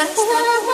That's not